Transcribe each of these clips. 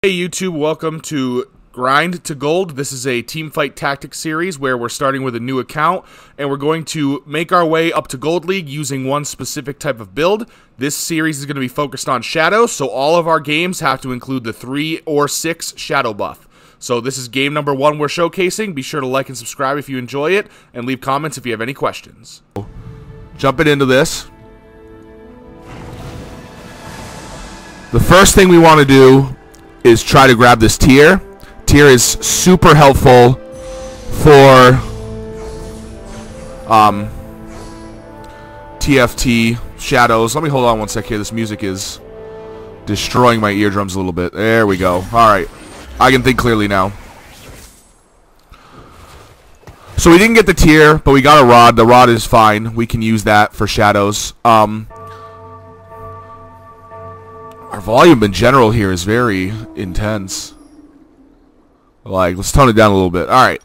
Hey YouTube, welcome to Grind to Gold. This is a team fight tactics series where we're starting with a new account and we're going to make our way up to Gold League using one specific type of build. This series is going to be focused on shadows, so all of our games have to include the 3 or 6 shadow buff. So this is game number 1 we're showcasing. Be sure to like and subscribe if you enjoy it and leave comments if you have any questions. Jumping into this. The first thing we want to do is try to grab this tear. Tear is super helpful for um, TFT shadows. Let me hold on one sec here. This music is destroying my eardrums a little bit. There we go. All right. I can think clearly now. So we didn't get the tear, but we got a rod. The rod is fine. We can use that for shadows. Um, our volume in general here is very intense. Like, let's tone it down a little bit. Alright.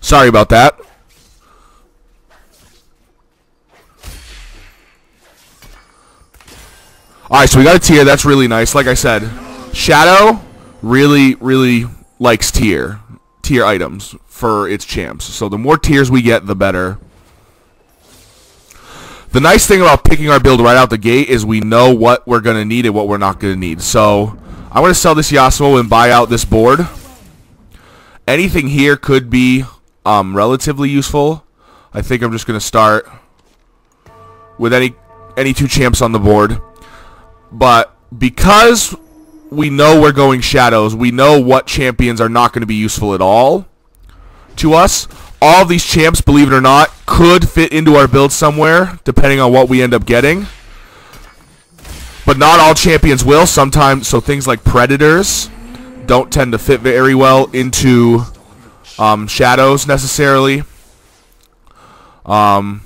Sorry about that. Alright, so we got a tear. That's really nice. Like I said, Shadow really, really likes tear. Tear items for its champs. So the more tears we get, the better. The nice thing about picking our build right out the gate is we know what we're going to need and what we're not going to need. So I'm going to sell this Yasuo and buy out this board. Anything here could be um, relatively useful. I think I'm just going to start with any any two champs on the board. But because we know we're going shadows, we know what champions are not going to be useful at all to us all these champs, believe it or not, could fit into our build somewhere, depending on what we end up getting. But not all champions will. Sometimes, so things like predators don't tend to fit very well into um, shadows necessarily. Um,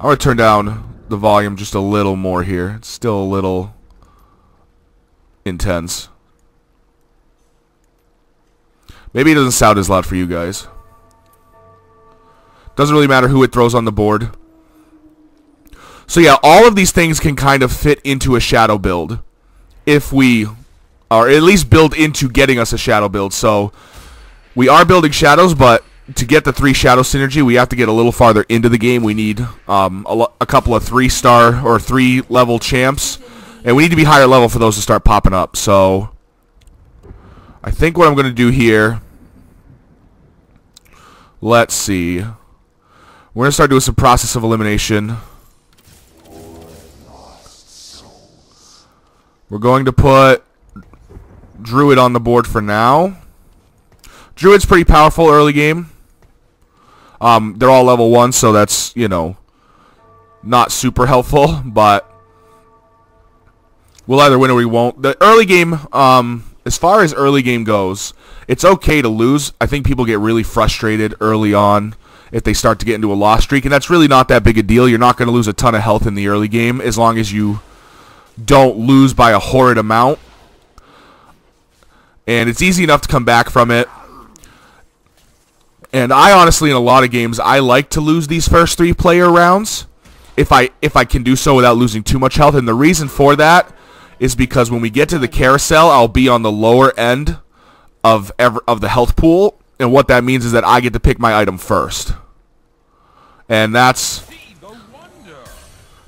I'm going to turn down the volume just a little more here. It's still a little intense. Maybe it doesn't sound as loud for you guys. Doesn't really matter who it throws on the board. So yeah, all of these things can kind of fit into a shadow build. If we or at least build into getting us a shadow build. So we are building shadows, but to get the three shadow synergy, we have to get a little farther into the game. We need um, a, a couple of three star or three level champs, and we need to be higher level for those to start popping up. So I think what I'm going to do here, let's see. We're going to start doing some process of elimination. We're going to put Druid on the board for now. Druid's pretty powerful early game. Um, they're all level 1, so that's, you know, not super helpful, but we'll either win or we won't. The early game, um, as far as early game goes, it's okay to lose. I think people get really frustrated early on if they start to get into a loss streak, and that's really not that big a deal. You're not going to lose a ton of health in the early game as long as you don't lose by a horrid amount. And it's easy enough to come back from it. And I honestly, in a lot of games, I like to lose these first three player rounds if I if I can do so without losing too much health. And the reason for that is because when we get to the carousel, I'll be on the lower end of ever, of the health pool, and what that means is that I get to pick my item first, and that's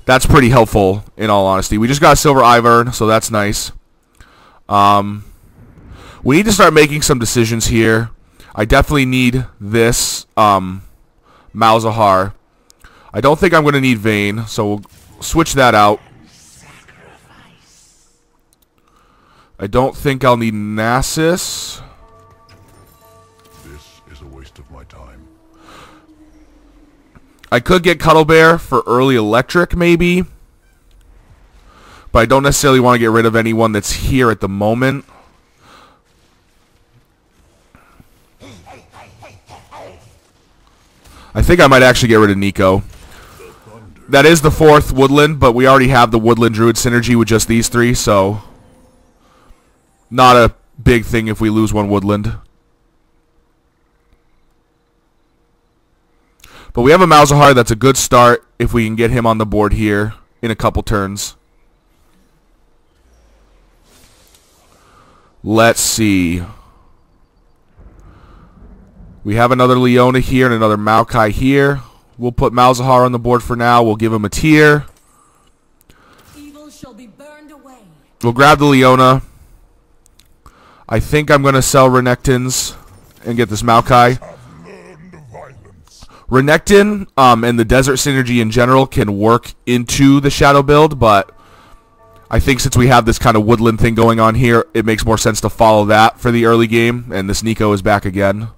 that's pretty helpful in all honesty. We just got a silver Ivern, so that's nice. Um, we need to start making some decisions here. I definitely need this um, Malzahar. I don't think I'm going to need Vayne, so we'll switch that out. I don't think I'll need Nasus. This is a waste of my time. I could get Cuddle Bear for early electric, maybe. But I don't necessarily want to get rid of anyone that's here at the moment. I think I might actually get rid of Neeko. That is the fourth Woodland, but we already have the Woodland Druid synergy with just these three, so not a big thing if we lose one woodland. But we have a Malzahar that's a good start if we can get him on the board here in a couple turns. Let's see. We have another Leona here and another Maokai here. We'll put Malzahar on the board for now. We'll give him a tear. We'll grab the Leona. I think I'm going to sell Renekton's and get this Maokai. Renekton um, and the Desert Synergy in general can work into the Shadow build, but I think since we have this kind of woodland thing going on here, it makes more sense to follow that for the early game, and this Neeko is back again.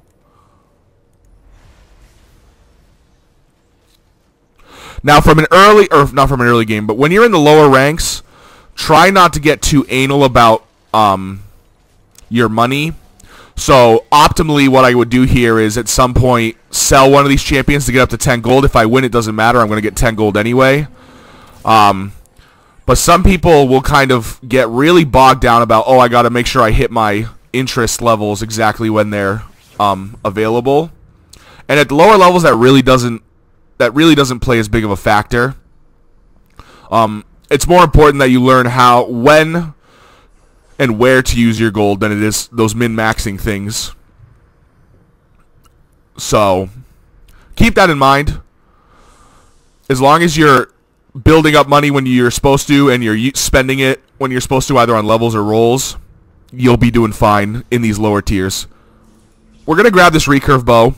Now, from an early, or not from an early game, but when you're in the lower ranks, try not to get too anal about um, your money. So, optimally, what I would do here is at some point sell one of these champions to get up to 10 gold. If I win, it doesn't matter. I'm going to get 10 gold anyway. Um, but some people will kind of get really bogged down about, oh, I got to make sure I hit my interest levels exactly when they're um, available. And at the lower levels, that really doesn't that really doesn't play as big of a factor. Um, it's more important that you learn how, when, and where to use your gold than it is those min-maxing things. So, keep that in mind. As long as you're building up money when you're supposed to and you're spending it when you're supposed to either on levels or rolls, you'll be doing fine in these lower tiers. We're going to grab this recurve bow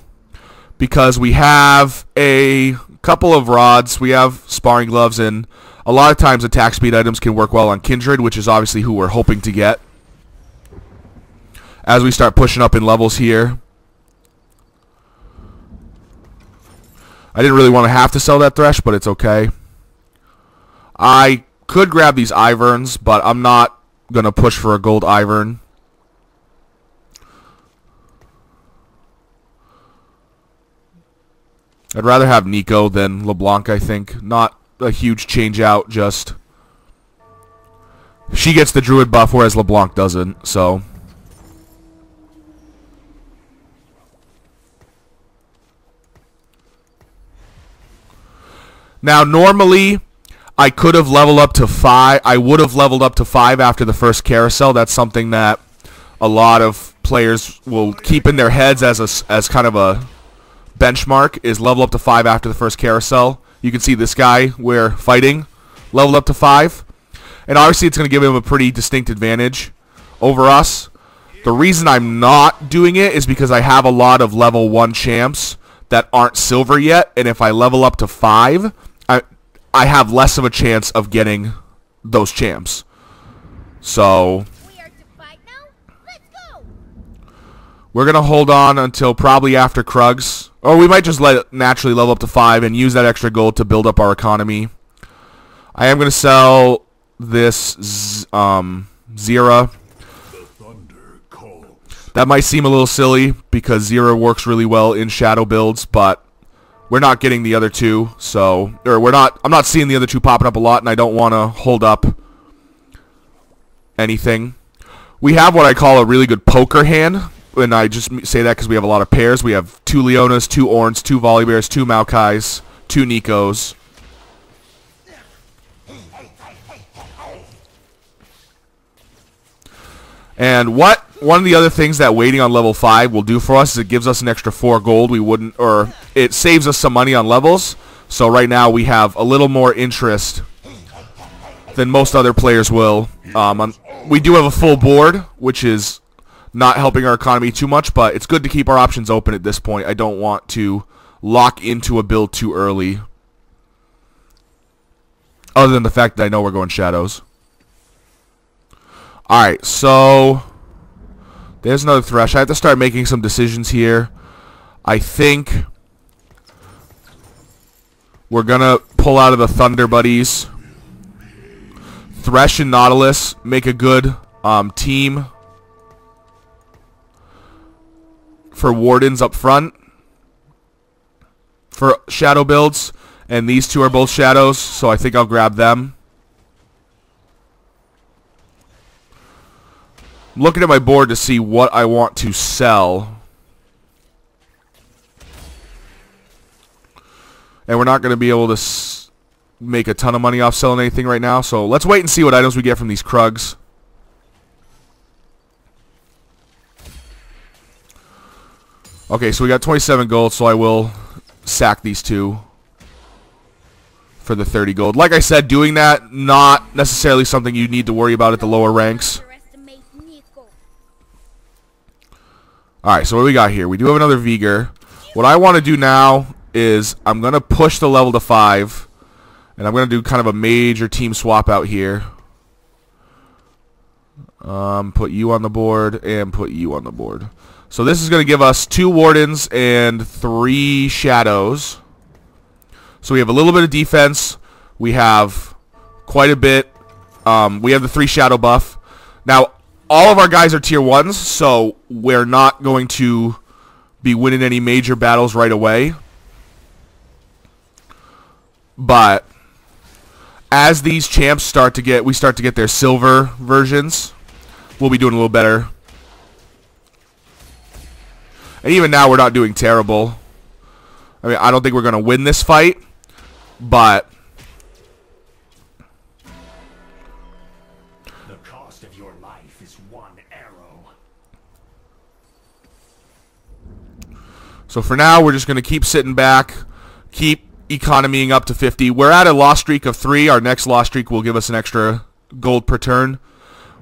because we have a couple of rods, we have sparring gloves, and a lot of times attack speed items can work well on Kindred, which is obviously who we're hoping to get. As we start pushing up in levels here. I didn't really want to have to sell that Thresh, but it's okay. I could grab these Iverns, but I'm not going to push for a gold Ivern. I'd rather have Neeko than LeBlanc, I think. Not a huge change out, just... She gets the Druid buff, whereas LeBlanc doesn't, so... Now, normally, I could have leveled up to 5. I would have leveled up to 5 after the first carousel. That's something that a lot of players will keep in their heads as a, as kind of a benchmark is level up to 5 after the first carousel. You can see this guy we're fighting leveled up to 5. And obviously it's going to give him a pretty distinct advantage over us. The reason I'm not doing it is because I have a lot of level 1 champs that aren't silver yet. And if I level up to 5, I, I have less of a chance of getting those champs. So... We're going to hold on until probably after Krugs. Or we might just let it naturally level up to 5 and use that extra gold to build up our economy. I am going to sell this um, Zyra. That might seem a little silly because Zyra works really well in shadow builds, but we're not getting the other two, so or we're not I'm not seeing the other two popping up a lot and I don't want to hold up anything. We have what I call a really good poker hand and I just say that because we have a lot of pairs. We have two Leonas, two Ornns, two Volibears, two Maokais, two Neekos. And what one of the other things that waiting on level 5 will do for us is it gives us an extra 4 gold. We wouldn't, or it saves us some money on levels. So right now we have a little more interest than most other players will. Um, we do have a full board, which is not helping our economy too much, but it's good to keep our options open at this point. I don't want to lock into a build too early. Other than the fact that I know we're going shadows. Alright, so... There's another Thresh. I have to start making some decisions here. I think... We're to pull out of the Thunder Buddies. Thresh and Nautilus make a good um, team. For Wardens up front for shadow builds. And these two are both shadows, so I think I'll grab them. Looking at my board to see what I want to sell. And we're not going to be able to make a ton of money off selling anything right now. So let's wait and see what items we get from these Krugs. Okay, so we got 27 gold, so I will sack these two for the 30 gold. Like I said, doing that, not necessarily something you need to worry about at the lower ranks. Alright, so what we got here? We do have another Veigar. What I want to do now is I'm going to push the level to 5. And I'm going to do kind of a major team swap out here. Um, put you on the board and put you on the board. So this is going to give us two Wardens and three Shadows. So we have a little bit of defense. We have quite a bit. Um, we have the three Shadow buff. Now, all of our guys are tier 1s, so we're not going to be winning any major battles right away. But as these champs start to get, we start to get their silver versions, we'll be doing a little better. And even now, we're not doing terrible. I mean, I don't think we're going to win this fight, but... The cost of your life is one arrow. So for now, we're just going to keep sitting back, keep economying up to 50. We're at a loss streak of 3. Our next loss streak will give us an extra gold per turn.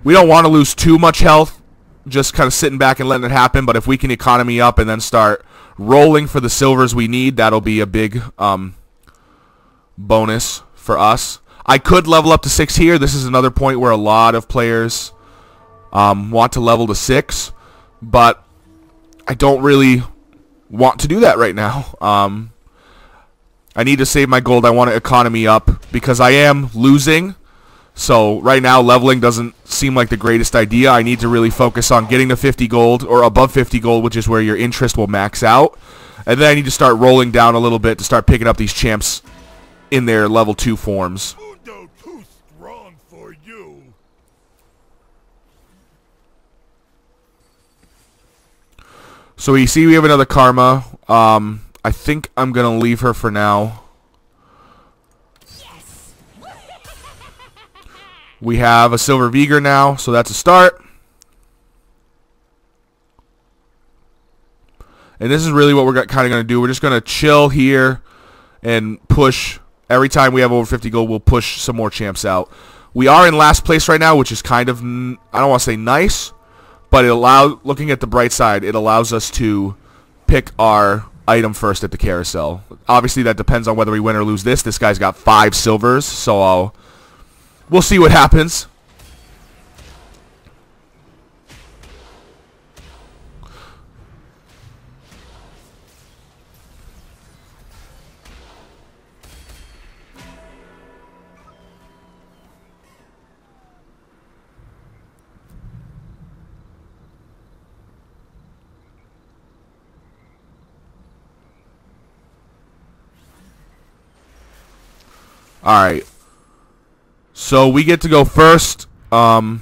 We don't want to lose too much health, just kind of sitting back and letting it happen, but if we can economy up and then start rolling for the silvers we need, that'll be a big um, bonus for us. I could level up to 6 here. This is another point where a lot of players um, want to level to 6, but I don't really want to do that right now. Um, I need to save my gold. I want to economy up because I am losing. So right now leveling doesn't seem like the greatest idea. I need to really focus on getting to 50 gold or above 50 gold, which is where your interest will max out. And then I need to start rolling down a little bit to start picking up these champs in their level 2 forms. Mundo too strong for you. So we see we have another Karma. Um, I think I'm going to leave her for now. We have a Silver Veigar now, so that's a start. And this is really what we're kind of going to do. We're just going to chill here and push. Every time we have over 50 gold, we'll push some more champs out. We are in last place right now, which is kind of, I don't want to say nice, but it allows, looking at the bright side, it allows us to pick our item first at the carousel. Obviously, that depends on whether we win or lose this. This guy's got five silvers, so I'll, we'll see what happens. All right. So we get to go first. Um,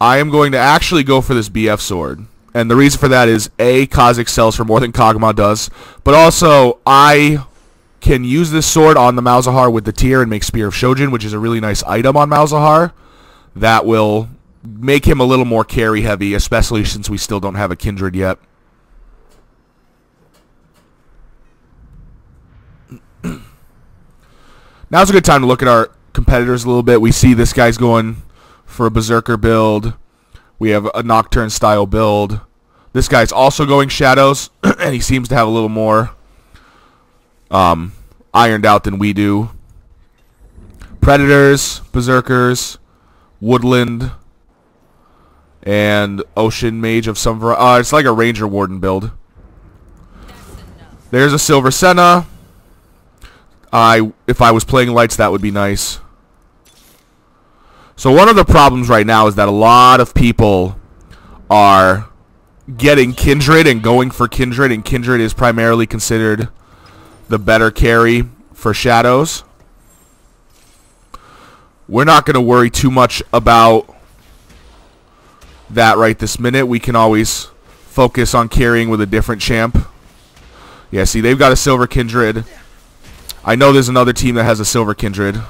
I am going to actually go for this BF sword. And the reason for that is A, Kha'Zix sells for more than Kog'Maw does. But also, I can use this sword on the Malzahar with the tear and make Spear of Shojin, which is a really nice item on Malzahar. That will make him a little more carry heavy, especially since we still don't have a Kindred yet. Now's a good time to look at our competitors a little bit. We see this guy's going for a Berserker build. We have a Nocturne style build. This guy's also going Shadows, and he seems to have a little more um, ironed out than we do. Predators, Berserkers, Woodland, and Ocean Mage of some variety. Uh, it's like a Ranger Warden build. There's a Silver Senna. I if I was playing lights, that would be nice. So one of the problems right now is that a lot of people are getting Kindred and going for Kindred, and Kindred is primarily considered the better carry for Shadows. We're not going to worry too much about that right this minute. We can always focus on carrying with a different champ. Yeah, see, they've got a Silver Kindred. I know there's another team that has a silver kindred.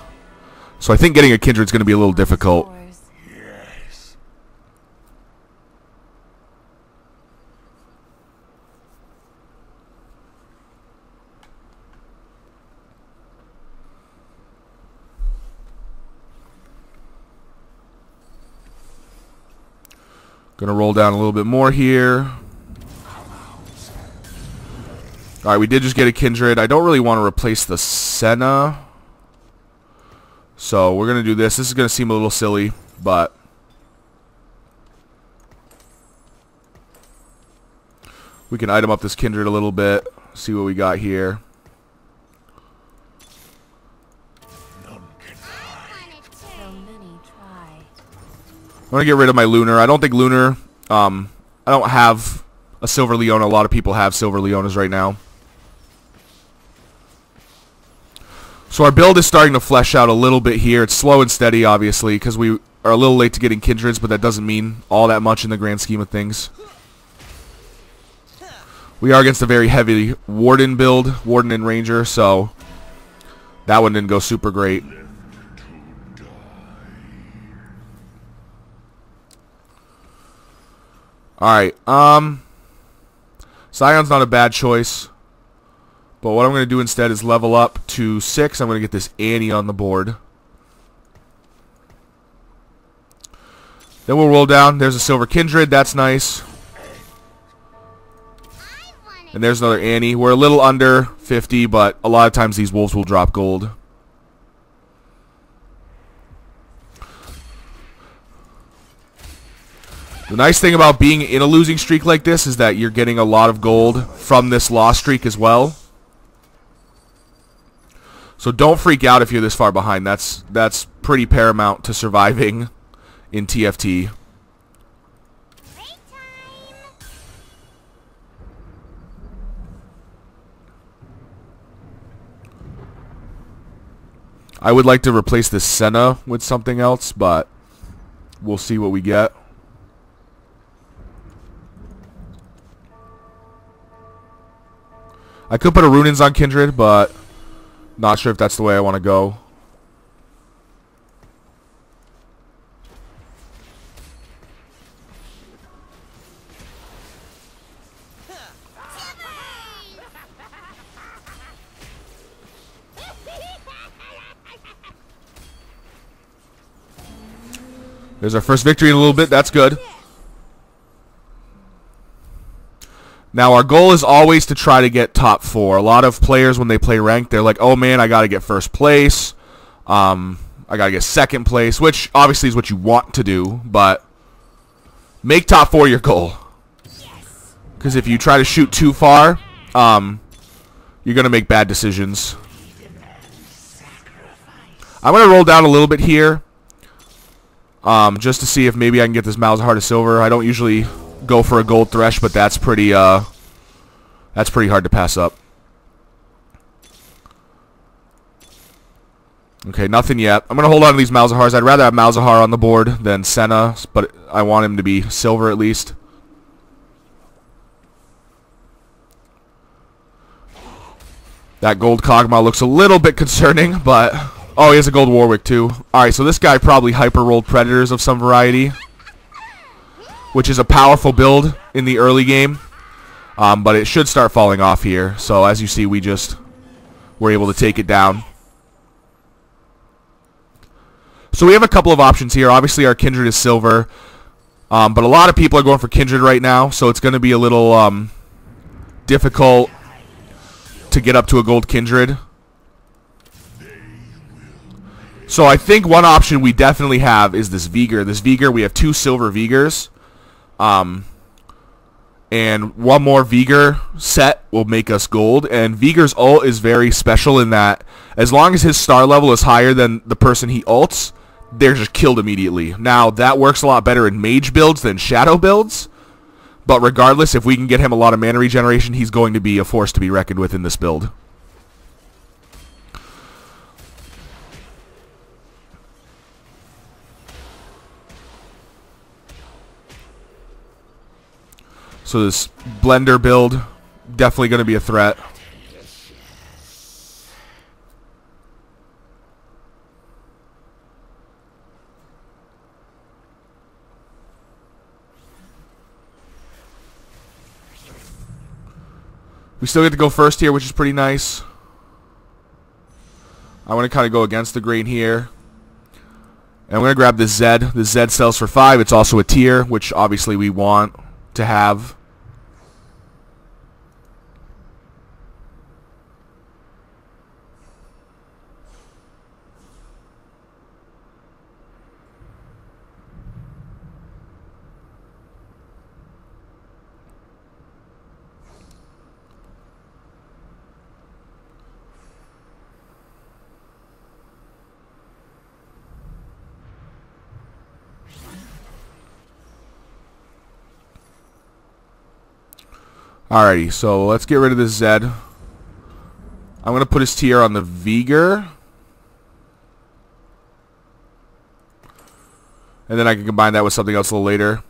So I think getting a kindred is going to be a little difficult. Yes. Gonna roll down a little bit more here. Alright, we did just get a Kindred. I don't really want to replace the Senna. So we're going to do this. This is going to seem a little silly, but... We can item up this Kindred a little bit. See what we got here. I'm going to get rid of my Lunar. I don't think Lunar... Um, I don't have a Silver Leona. A lot of people have Silver Leonas right now. So our build is starting to flesh out a little bit here. It's slow and steady, obviously, because we are a little late to getting Kindreds, but that doesn't mean all that much in the grand scheme of things. We are against a very heavy Warden build, Warden and Ranger, so that one didn't go super great. Alright, um... Sion's not a bad choice. But what I'm going to do instead is level up to 6. I'm going to get this Annie on the board. Then we'll roll down. There's a Silver Kindred. That's nice. And there's another Annie. We're a little under 50, but a lot of times these wolves will drop gold. The nice thing about being in a losing streak like this is that you're getting a lot of gold from this loss streak as well. So don't freak out if you're this far behind. That's that's pretty paramount to surviving in TFT. I would like to replace this Senna with something else, but we'll see what we get. I could put a Runaan's on Kindred, but not sure if that's the way I want to go. There's our first victory in a little bit. That's good. Now, our goal is always to try to get top four. A lot of players, when they play ranked, they're like, oh man, I got to get first place. Um, I got to get second place, which obviously is what you want to do, but make top four your goal. Because if you try to shoot too far, um, you're going to make bad decisions. I'm going to roll down a little bit here um, just to see if maybe I can get this Malzahar to silver. I don't usually go for a gold thresh, but that's pretty uh, that's pretty hard to pass up. Okay, nothing yet. I'm going to hold on to these Malzahars. I'd rather have Malzahar on the board than Senna, but I want him to be silver at least. That gold Kog'Maw looks a little bit concerning, but... Oh, he has a gold Warwick, too. Alright, so this guy probably hyper-rolled Predators of some variety which is a powerful build in the early game. Um, but it should start falling off here. So as you see, we just were able to take it down. So we have a couple of options here. Obviously, our Kindred is silver. Um, but a lot of people are going for Kindred right now, so it's going to be a little um, difficult to get up to a gold Kindred. So I think one option we definitely have is this Veigar. This Veigar, we have two silver Veigars. Um, and one more Veigar set will make us gold. And Veigar's ult is very special in that as long as his star level is higher than the person he ults, they're just killed immediately. Now, that works a lot better in mage builds than shadow builds. But regardless, if we can get him a lot of mana regeneration, he's going to be a force to be reckoned with in this build. So this blender build, definitely going to be a threat. We still get to go first here, which is pretty nice. I want to kind of go against the grain here. And we're going to grab this Zed. The Zed sells for 5. It's also a tear, which obviously we want to have. Alrighty, so let's get rid of this Zed. I'm going to put his tear on the Veigar. And then I can combine that with something else a little later.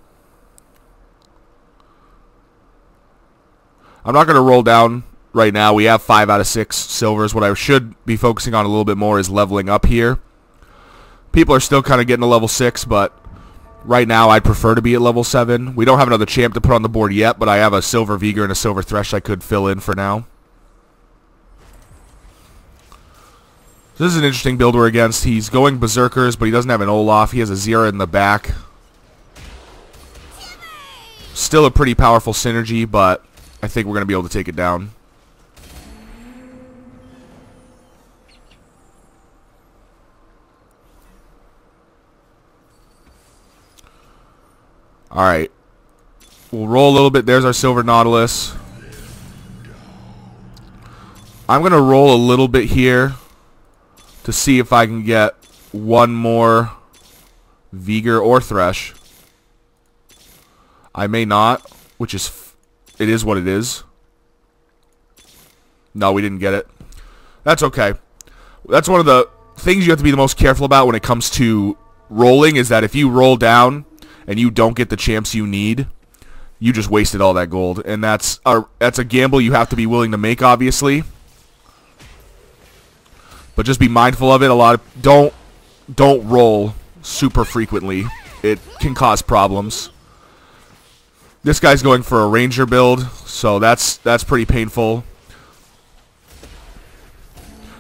I'm not going to roll down right now. We have 5 out of 6 silvers. What I should be focusing on a little bit more is leveling up here. People are still kind of getting to level 6, but Right now, I'd prefer to be at level 7. We don't have another champ to put on the board yet, but I have a Silver Veigar and a Silver Thresh I could fill in for now. This is an interesting build we're against. He's going Berserkers, but he doesn't have an Olaf. He has a Zyra in the back. Still a pretty powerful synergy, but I think we're going to be able to take it down. Alright. We'll roll a little bit. There's our Silver Nautilus. I'm going to roll a little bit here to see if I can get one more Veigar or Thresh. I may not, which is... It is what it is. No, we didn't get it. That's okay. That's one of the things you have to be the most careful about when it comes to rolling is that if you roll down and you don't get the champs you need, you just wasted all that gold. And that's a, that's a gamble you have to be willing to make, obviously. But just be mindful of it. A lot of don't don't roll super frequently. It can cause problems. This guy's going for a ranger build, so that's that's pretty painful.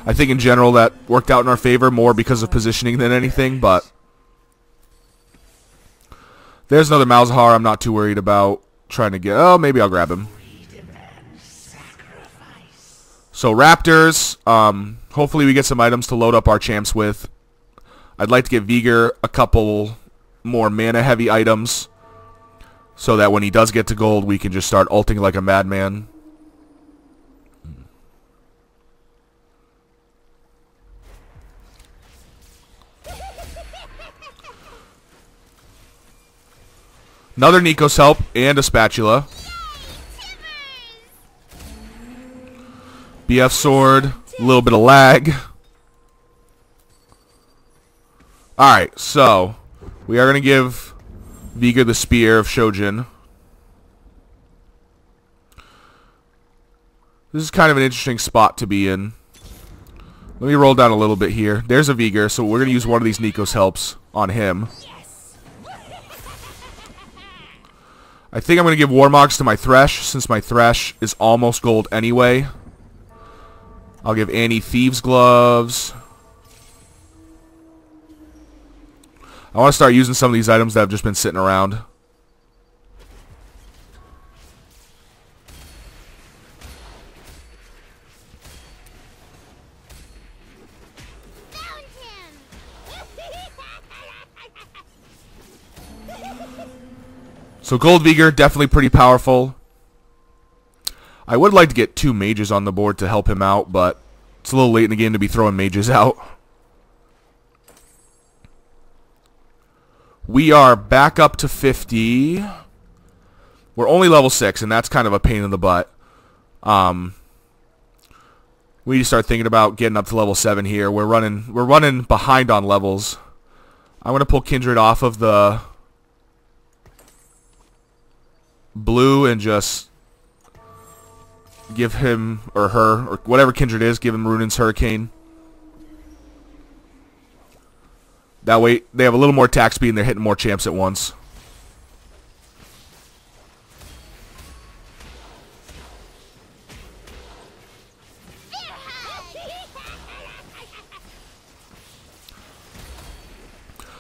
I think in general that worked out in our favor more because of positioning than anything, but there's another Malzahar I'm not too worried about trying to get. Oh, maybe I'll grab him. So Raptors, um, hopefully we get some items to load up our champs with. I'd like to get Veigar a couple more mana-heavy items so that when he does get to gold, we can just start ulting like a madman. Another Neeko's Help and a spatula. BF sword, a little bit of lag. Alright, so we are going to give Veigar the Spear of Shojin. This is kind of an interesting spot to be in. Let me roll down a little bit here. There's a Veigar, so we're going to use one of these Neeko's Helps on him. I think I'm going to give Warmog's to my Thresh, since my Thresh is almost gold anyway. I'll give Annie Thieves Gloves. I want to start using some of these items that have just been sitting around. So Gold Veigar, definitely pretty powerful. I would like to get two mages on the board to help him out, but it's a little late in the game to be throwing mages out. We are back up to 50. We're only level 6, and that's kind of a pain in the butt. Um, we need to start thinking about getting up to level 7 here. We're running we're running behind on levels. I'm going to pull Kindred off of the blue and just give him or her or whatever kindred is, give him Runaan's Hurricane. That way they have a little more attack speed and they're hitting more champs at once.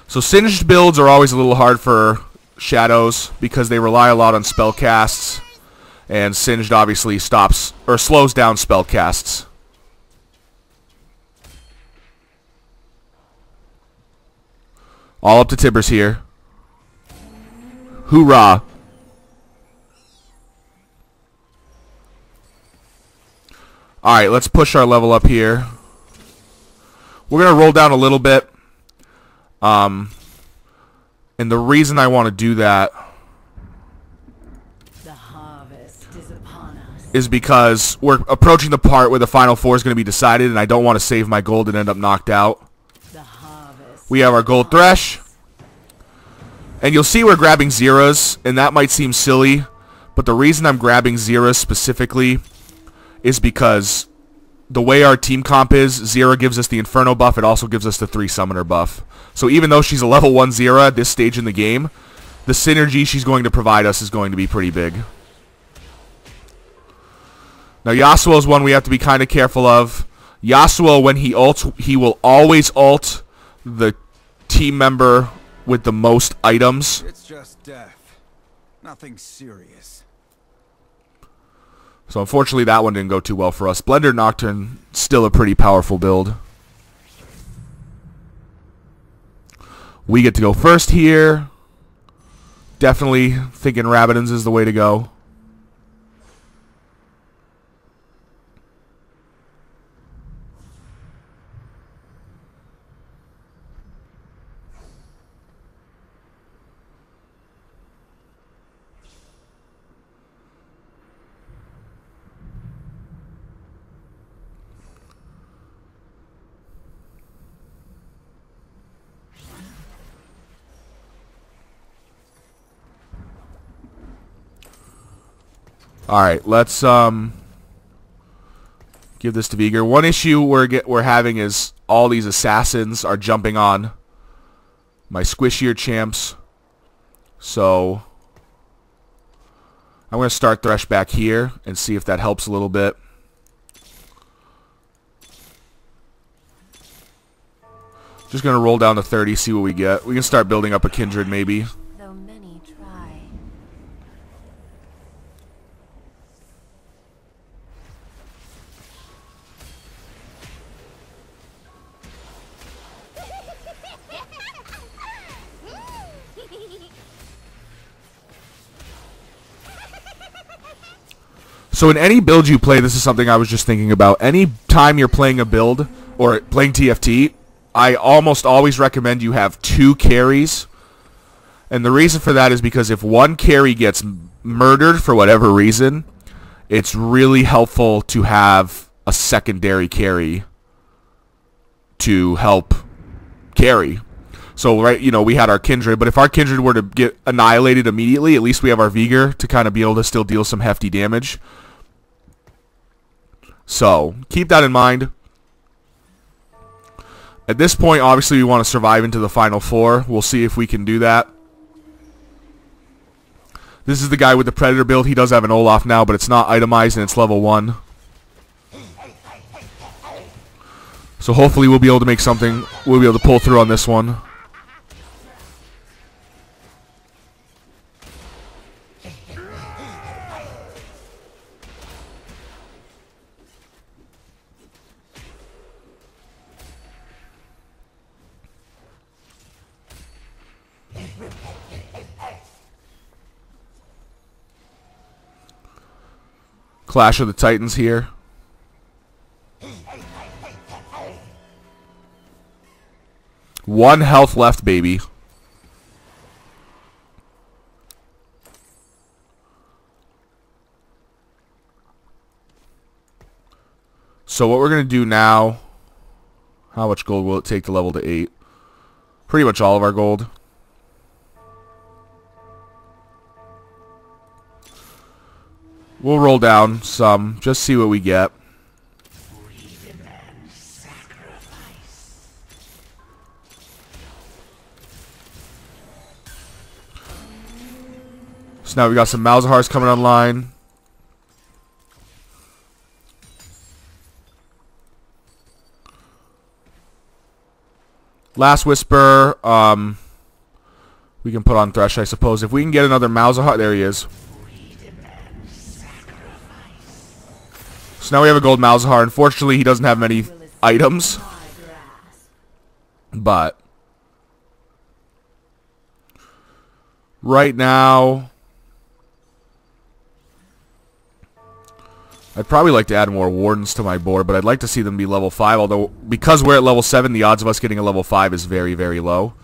So singed builds are always a little hard for shadows because they rely a lot on spell casts, and singed obviously stops or slows down spell casts. All up to Tibbers here. Hoorah! Alright, let's push our level up here. We're going to roll down a little bit. Um, and the reason I want to do that The harvest is upon us. is because we're approaching the part where the final four is going to be decided, and I don't want to save my gold and end up knocked out. The harvest. We have our gold thresh. And you'll see we're grabbing Zyras, and that might seem silly, but the reason I'm grabbing Zyras specifically is because the way our team comp is, Zyra gives us the Inferno buff, it also gives us the 3 Summoner buff. So even though she's a level 1 Zyra at this stage in the game, the synergy she's going to provide us is going to be pretty big. Now Yasuo is one we have to be kind of careful of. Yasuo, when he ults, he will always ult the team member with the most items. It's just death. Nothing serious. So unfortunately that one didn't go too well for us. Blender Nocturne, still a pretty powerful build. We get to go first here. Definitely thinking Rabadon's is the way to go. All right, let's um give this to Veigar. One issue we're get we're having is all these assassins are jumping on my squishier champs. So I'm going to start Thresh back here and see if that helps a little bit. Just going to roll down to 30, see what we get. We can start building up a Kindred maybe. So in any build you play, this is something I was just thinking about. Any time you're playing a build or playing TFT, I almost always recommend you have two carries. And the reason for that is because if one carry gets murdered for whatever reason, it's really helpful to have a secondary carry to help carry. So right, you know, we had our Kindred, but if our Kindred were to get annihilated immediately, at least we have our Veigar to kind of be able to still deal some hefty damage. So keep that in mind. At this point, obviously, we want to survive into the final four. We'll see if we can do that. This is the guy with the Predator build. He does have an Olaf now, but it's not itemized and it's level 1. So hopefully we'll be able to make something. We'll be able to pull through on this one. Clash of the Titans here. One health left, baby. So what we're going to do now, how much gold will it take to level to 8? Pretty much all of our gold. We'll roll down some, just see what we get. So now we got some Malzahars coming online. Last Whisper, um, we can put on Thresh, I suppose. If we can get another Malzahar, there he is. So now we have a gold Malzahar. Unfortunately, he doesn't have many items, but right now, I'd probably like to add more Wardens to my board, but I'd like to see them be level 5, although because we're at level 7, the odds of us getting a level 5 is very, very low.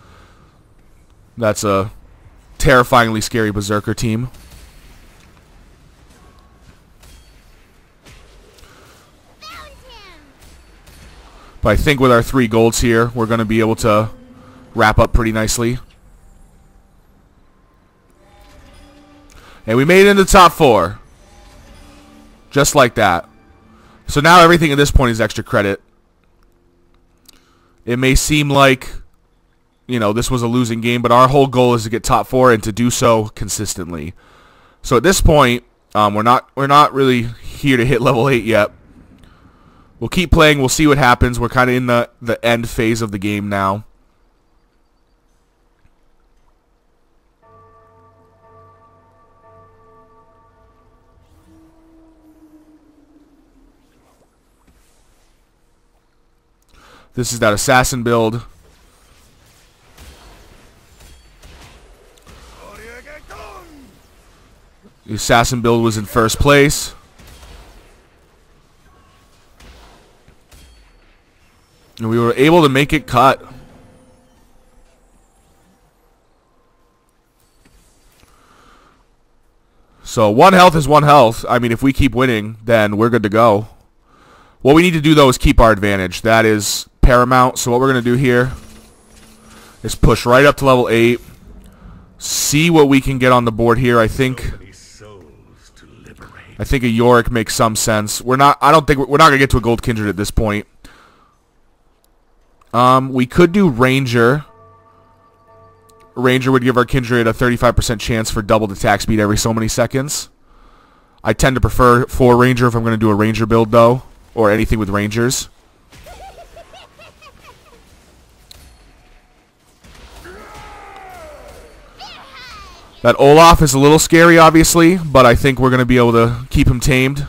That's a terrifyingly scary Berserker team. But I think with our three golds here, we're going to be able to wrap up pretty nicely. And we made it into the top four. Just like that. So now everything at this point is extra credit. It may seem like, you know, this was a losing game, but our whole goal is to get top four and to do so consistently. So at this point, um, we're not we're not really here to hit level eight yet. We'll keep playing. We'll see what happens. We're kind of in the the end phase of the game now. This is that assassin build. The assassin build was in first place. And we were able to make it cut. So one health is one health. I mean, if we keep winning, then we're good to go. What we need to do, though, is keep our advantage. That is paramount. So what we're going to do here is push right up to level 8. See what we can get on the board here. I think... I think a Yorick makes some sense. We're not. I don't think we're not gonna get to a gold kindred at this point. Um, we could do Ranger. Ranger would give our Kindred a 35% chance for doubled attack speed every so many seconds. I tend to prefer for Ranger if I'm going to do a Ranger build, though, or anything with Rangers. That Olaf is a little scary, obviously, but I think we're going to be able to keep him tamed.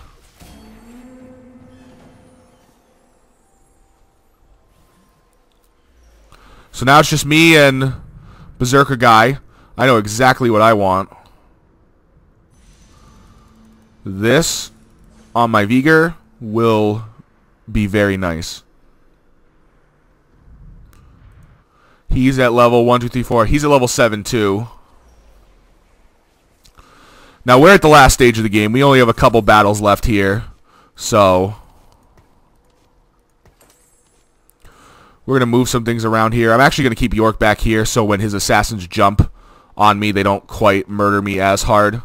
So now it's just me and Berserker Guy. I know exactly what I want. This on my Veigar will be very nice. He's at level 1, 2, 3, 4. He's at level 7 too. Now we're at the last stage of the game. We only have a couple battles left here. So we're going to move some things around here. I'm actually going to keep Yorick back here so when his assassins jump on me, they don't quite murder me as hard.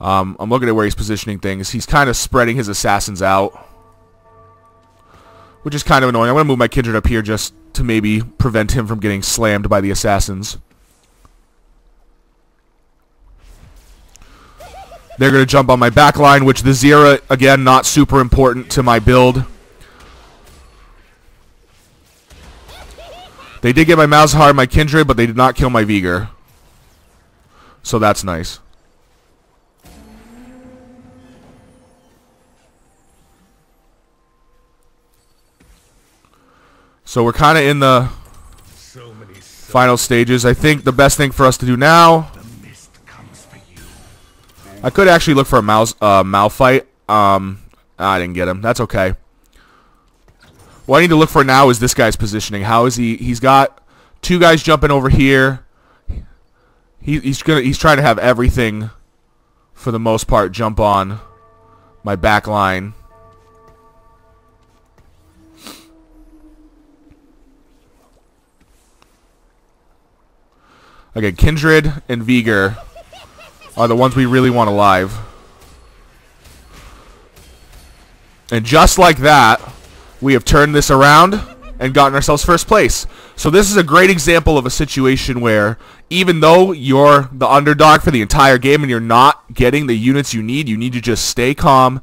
Um, I'm looking at where he's positioning things. He's kind of spreading his assassins out. Which is kind of annoying. I'm going to move my Kindred up here just to maybe prevent him from getting slammed by the assassins. They're going to jump on my back line, which the Zyra, again, not super important to my build. They did get my Malzahar and my Kindred, but they did not kill my Veigar. So that's nice. So we're kind of in the final stages. I think the best thing for us to do now... I could actually look for a mouse uh, Malphite. Um, I didn't get him. That's okay. What I need to look for now is this guy's positioning. How is he? He's got two guys jumping over here. He, he's gonna. He's trying to have everything, for the most part, jump on my back line. Okay, Kindred and Veigar are the ones we really want alive. And just like that, we have turned this around and gotten ourselves first place. So this is a great example of a situation where even though you're the underdog for the entire game and you're not getting the units you need, you need to just stay calm,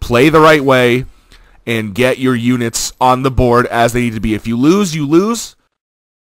play the right way, and get your units on the board as they need to be. If you lose, you lose.